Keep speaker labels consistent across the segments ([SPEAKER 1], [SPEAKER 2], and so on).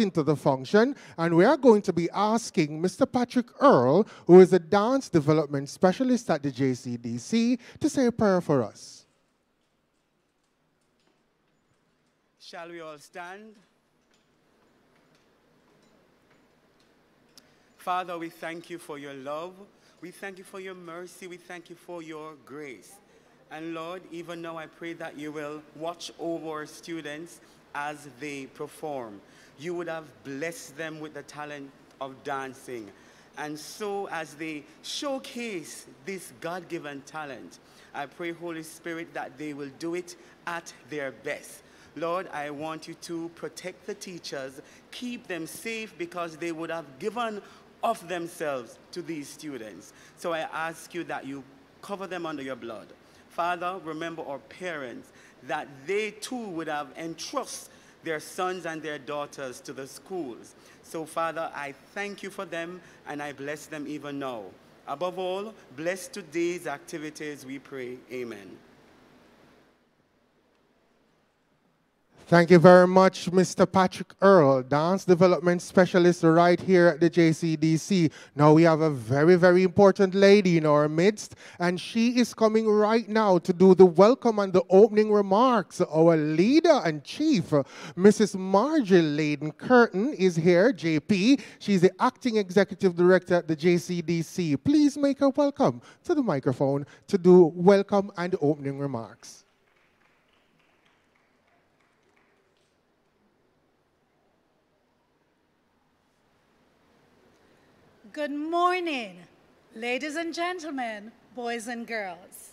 [SPEAKER 1] into the function, and we are going to be asking Mr. Patrick Earl, who is a dance development specialist at the JCDC, to say a prayer for us.
[SPEAKER 2] Shall we all stand? Father, we thank you for your love. We thank you for your mercy. We thank you for your grace. And Lord, even now I pray that you will watch over our students as they perform. You would have blessed them with the talent of dancing. And so as they showcase this God-given talent, I pray, Holy Spirit, that they will do it at their best. Lord, I want you to protect the teachers, keep them safe because they would have given of themselves to these students. So I ask you that you cover them under your blood. Father, remember our parents, that they too would have entrust their sons and their daughters to the schools. So, Father, I thank you for them and I bless them even now. Above all, bless today's activities, we pray. Amen.
[SPEAKER 1] Thank you very much, Mr. Patrick Earl, Dance Development Specialist right here at the JCDC. Now we have a very, very important lady in our midst, and she is coming right now to do the welcome and the opening remarks. Our leader and chief, Mrs. Margie Layden Curtin, is here, JP. She's the acting executive director at the JCDC. Please make her welcome to the microphone to do welcome and opening remarks.
[SPEAKER 3] Good morning, ladies and gentlemen, boys and girls.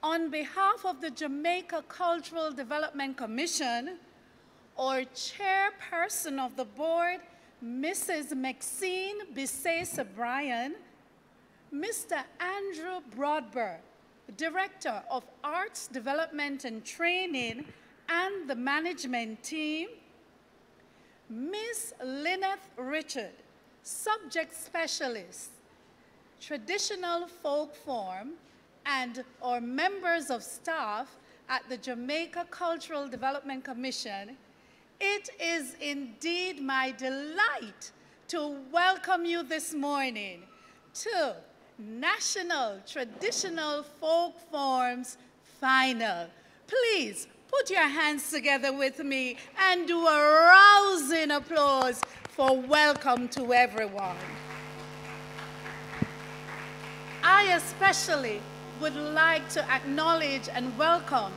[SPEAKER 3] On behalf of the Jamaica Cultural Development Commission, or chairperson of the board, Mrs. Maxine Bissay Bryan, Mr. Andrew Broadber, Director of Arts Development and Training and the management team, Ms. Lynette Richard, subject specialists, traditional folk form, and or members of staff at the Jamaica Cultural Development Commission, it is indeed my delight to welcome you this morning to National Traditional Folk Forms Final. Please put your hands together with me and do a rousing applause for welcome to everyone. I especially would like to acknowledge and welcome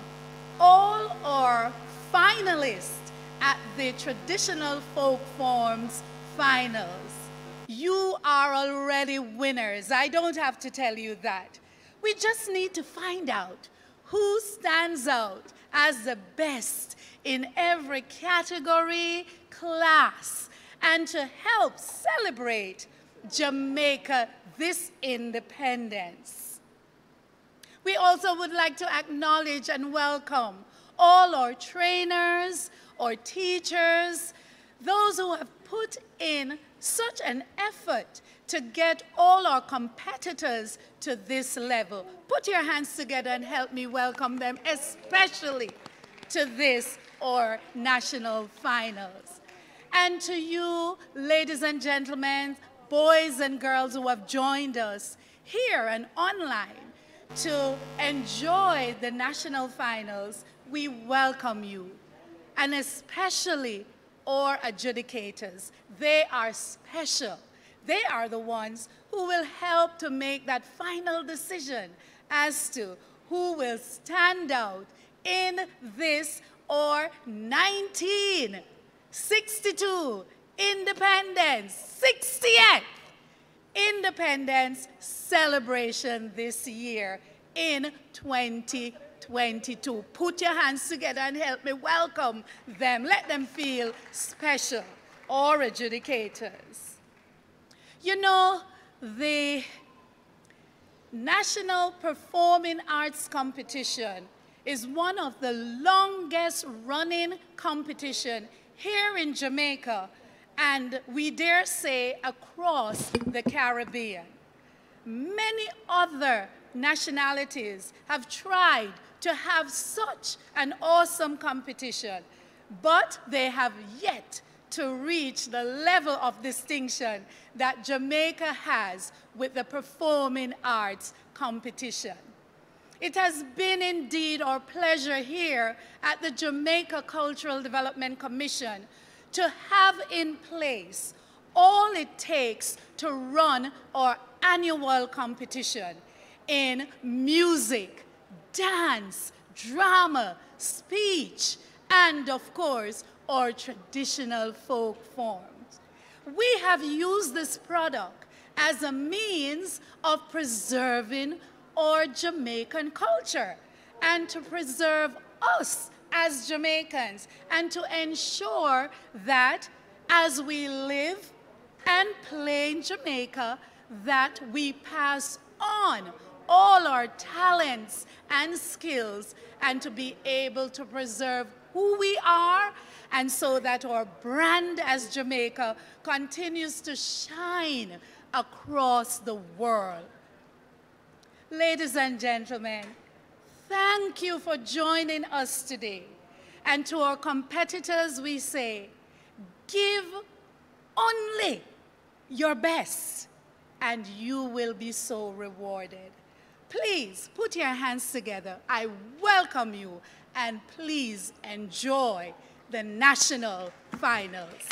[SPEAKER 3] all our finalists at the Traditional Folk Forms Finals. You are already winners. I don't have to tell you that. We just need to find out who stands out as the best in every category, class, and to help celebrate Jamaica this independence. We also would like to acknowledge and welcome all our trainers, our teachers, those who have put in such an effort to get all our competitors to this level. Put your hands together and help me welcome them, especially to this, our national finals and to you, ladies and gentlemen, boys and girls who have joined us here and online to enjoy the national finals, we welcome you. And especially our adjudicators. They are special. They are the ones who will help to make that final decision as to who will stand out in this or 19 62, independence, 60th independence celebration this year in 2022. Put your hands together and help me welcome them. Let them feel special, or adjudicators. You know, the National Performing Arts Competition is one of the longest running competition here in Jamaica, and we dare say across the Caribbean. Many other nationalities have tried to have such an awesome competition, but they have yet to reach the level of distinction that Jamaica has with the performing arts competition. It has been indeed our pleasure here at the Jamaica Cultural Development Commission to have in place all it takes to run our annual competition in music, dance, drama, speech, and of course, our traditional folk forms. We have used this product as a means of preserving our Jamaican culture and to preserve us as Jamaicans and to ensure that as we live and play in Jamaica, that we pass on all our talents and skills and to be able to preserve who we are and so that our brand as Jamaica continues to shine across the world. Ladies and gentlemen, thank you for joining us today. And to our competitors, we say, give only your best, and you will be so rewarded. Please put your hands together. I welcome you, and please enjoy the national finals.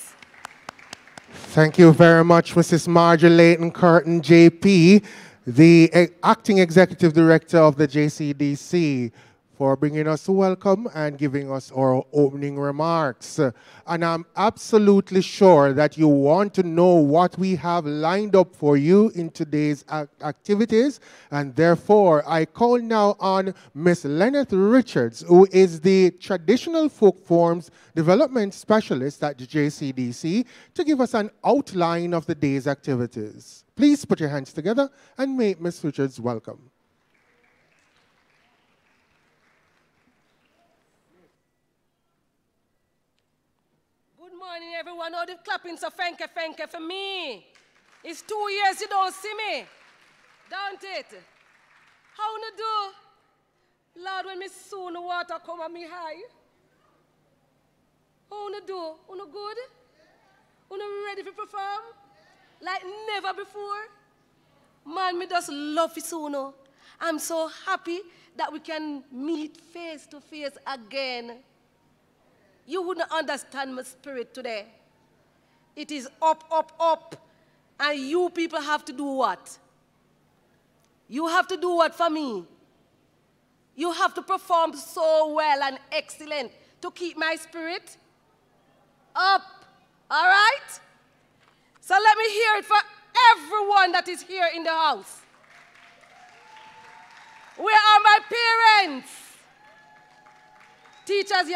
[SPEAKER 1] Thank you very much, Mrs. Marjorie Layton Curtin, JP the acting executive director of the JCDC, for bringing us a welcome and giving us our opening remarks. And I'm absolutely sure that you want to know what we have lined up for you in today's activities. And therefore, I call now on Miss Lynette Richards, who is the Traditional Folk Forms Development Specialist at the JCDC, to give us an outline of the day's activities. Please put your hands together and make Miss Richards welcome.
[SPEAKER 4] Good morning, everyone. All the clapping so thank you, thank you for me. It's two years you don't see me. Don't it? How you do? Lord, when me soon the water come on me high. How you do? You good? You ready to perform? Like never before? Man, me just love you soon. I'm so happy that we can meet face to face again you wouldn't understand my spirit today. It is up, up, up. And you people have to do what? You have to do what for me? You have to perform so well and excellent to keep my spirit up. All right? So let me hear it for everyone that is here in the house. Where are my parents? Teachers,